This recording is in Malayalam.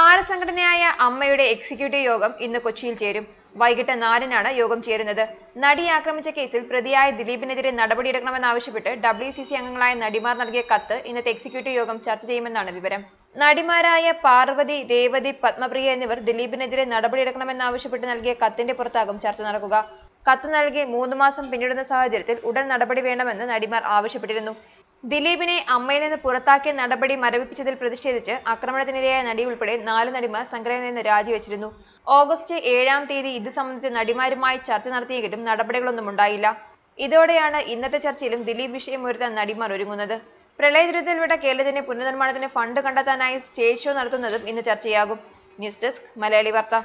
താരസംഘടനയായ അമ്മയുടെ എക്സിക്യൂട്ടീവ് യോഗം ഇന്ന് കൊച്ചിയിൽ ചേരും. വൈകിട്ട് നാലിനാണ് യോഗം ചേരുന്നത്. നടി ആക്രമിച്ച കേസിൽ പ്രതിയായ ദിലീപിനെതിരെ നടപടിയെടുക്കണമെന്നാവശ്യപ്പെട്ട് ഡബ്ല്യു സി സി അംഗങ്ങളായ നടിമാർ നൽകിയ കത്ത് ഇന്നത്തെ എക്സിക്യൂട്ടീവ് യോഗം ചർച്ച ചെയ്യുമെന്നാണ് വിവരം. നടിമാരായ പാർവതി രേവതി പത്മപ്രിയ എന്നിവർ ദിലീപിനെതിരെ നടപടിയെടുക്കണമെന്നാവശ്യപ്പെട്ട് നൽകിയ കത്തിന്റെ പുറത്താകും ചർച്ച നടക്കുക. കത്ത് നൽകി മൂന്ന് മാസം പിന്നിടുന്ന സാഹചര്യത്തിൽ ഉടൻ നടപടി വേണമെന്ന് നടിമാർ ആവശ്യപ്പെട്ടിരുന്നു. ദിലീപിനെ അമ്മയിൽ നിന്ന് പുറത്താക്കിയ നടപടി മരവിപ്പിച്ചതിൽ പ്രതിഷേധിച്ച് ആക്രമണത്തിനിരയായ നടി ഉൾപ്പെടെ നാല് നടിമാർ സംഘടനയിൽ നിന്ന് രാജിവെച്ചിരുന്നു. ഓഗസ്റ്റ് ഏഴാം തീയതി ഇത് സംബന്ധിച്ച് നടിമാരുമായി ചർച്ച നടത്തിയെങ്കിലും നടപടികളൊന്നും ഉണ്ടായില്ല. ഇതോടെയാണ് ഇന്നത്തെ ചർച്ചയിലും ദിലീപ് വിഷയം ഉയർത്താൻ നടിമാർ ഒരുങ്ങുന്നത്. പ്രളയ ദുരിതത്തിൽപ്പെട്ട കേരളത്തിന്റെ പുനർനിർമ്മാണത്തിന് ഫണ്ട് കണ്ടെത്താനായി സ്റ്റേജ് ഷോ നടത്തുന്നതും ഇന്ന് ചർച്ചയാകും. ന്യൂസ് ഡെസ്ക് മലയാളി വാർത്ത.